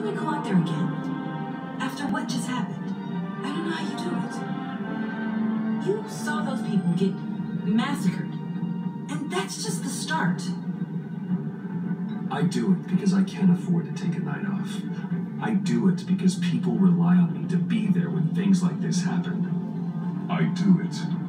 can you go out there again? After what just happened? I don't know how you do it. You saw those people get massacred. And that's just the start. I do it because I can't afford to take a night off. I do it because people rely on me to be there when things like this happen. I do it